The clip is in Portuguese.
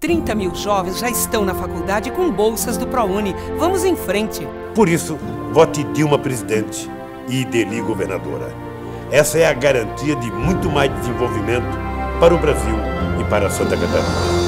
30 mil jovens já estão na faculdade com bolsas do ProUni. Vamos em frente. Por isso, vote Dilma presidente e Deli governadora. Essa é a garantia de muito mais desenvolvimento para o Brasil e para Santa Catarina.